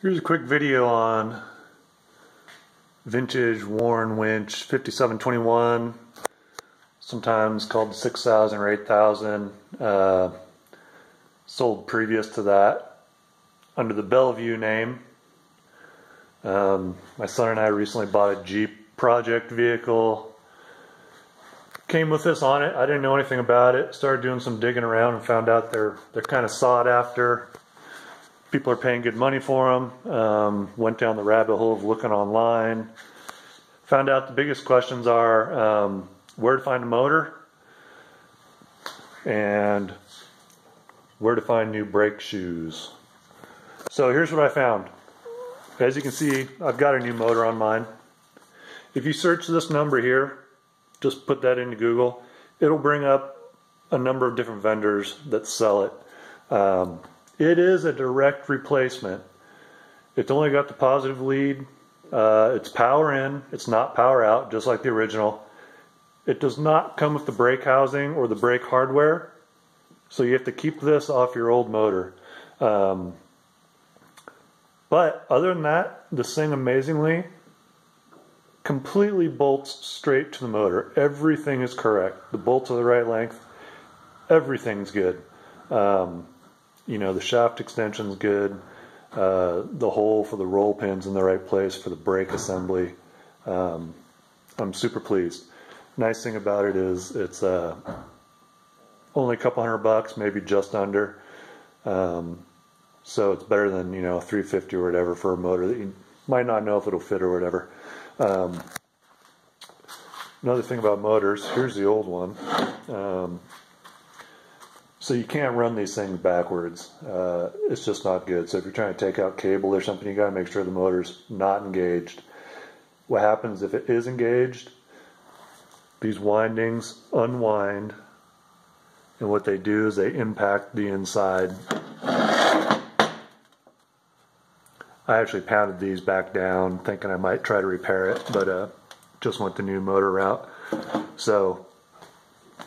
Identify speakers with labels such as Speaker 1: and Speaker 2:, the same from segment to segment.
Speaker 1: Here's a quick video on vintage Warn winch 5721, sometimes called 6000 or 8000. Uh, sold previous to that under the Bellevue name. Um, my son and I recently bought a Jeep project vehicle. Came with this on it. I didn't know anything about it. Started doing some digging around and found out they're they're kind of sought after people are paying good money for them. Um, went down the rabbit hole of looking online. Found out the biggest questions are um, where to find a motor and where to find new brake shoes. So here's what I found. As you can see, I've got a new motor on mine. If you search this number here, just put that into Google, it'll bring up a number of different vendors that sell it. Um, it is a direct replacement. It's only got the positive lead. Uh, it's power in. It's not power out, just like the original. It does not come with the brake housing or the brake hardware. So you have to keep this off your old motor. Um, but other than that, this thing amazingly completely bolts straight to the motor. Everything is correct. The bolts are the right length. Everything's good. Um, you know, the shaft extension's good. Uh, the hole for the roll pins in the right place for the brake assembly. Um, I'm super pleased. Nice thing about it is it's uh, only a couple hundred bucks, maybe just under. Um, so it's better than you know 350 or whatever for a motor that you might not know if it'll fit or whatever. Um, another thing about motors, here's the old one. Um, so you can't run these things backwards. Uh, it's just not good. So if you're trying to take out cable or something, you got to make sure the motor's not engaged. What happens if it is engaged? These windings unwind, and what they do is they impact the inside. I actually pounded these back down, thinking I might try to repair it, but uh, just went the new motor route. So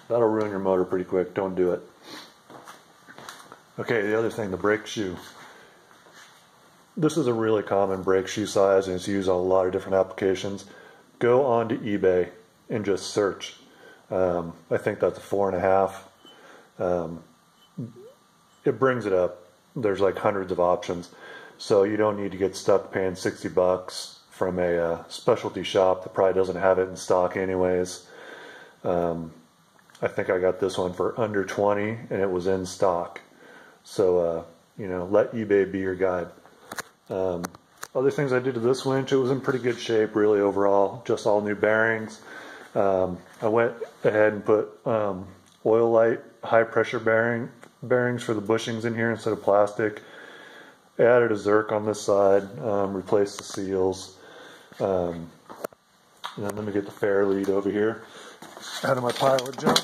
Speaker 1: that'll ruin your motor pretty quick. Don't do it. Okay, the other thing, the brake shoe. This is a really common brake shoe size and it's used on a lot of different applications. Go onto eBay and just search. Um, I think that's a four and a half. Um, it brings it up. There's like hundreds of options. So you don't need to get stuck paying 60 bucks from a uh, specialty shop that probably doesn't have it in stock anyways. Um, I think I got this one for under 20 and it was in stock. So, uh, you know, let eBay be your guide. Um, other things I did to this winch, it was in pretty good shape, really, overall. Just all new bearings. Um, I went ahead and put um, Oilite high pressure bearing bearings for the bushings in here instead of plastic. Added a Zerk on this side, um, replaced the seals. Um, and then let me get the Fairlead over here out of my pile of junk.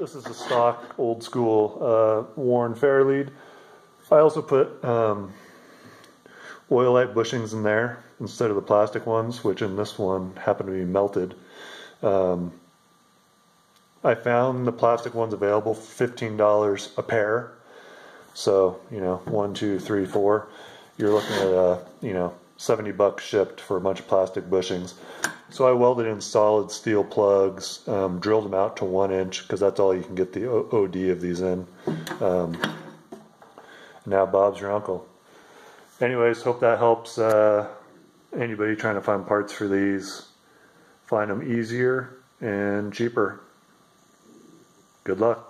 Speaker 1: This is a stock, old school uh, Warn Fairlead. I also put um, Oilite bushings in there instead of the plastic ones, which in this one happen to be melted. Um, I found the plastic ones available for $15 a pair. So, you know, one, two, three, four. You're looking at, uh, you know, 70 bucks shipped for a bunch of plastic bushings. So I welded in solid steel plugs, um, drilled them out to one inch because that's all you can get the OD of these in. Um, now Bob's your uncle. Anyways, hope that helps uh, anybody trying to find parts for these. Find them easier and cheaper. Good luck.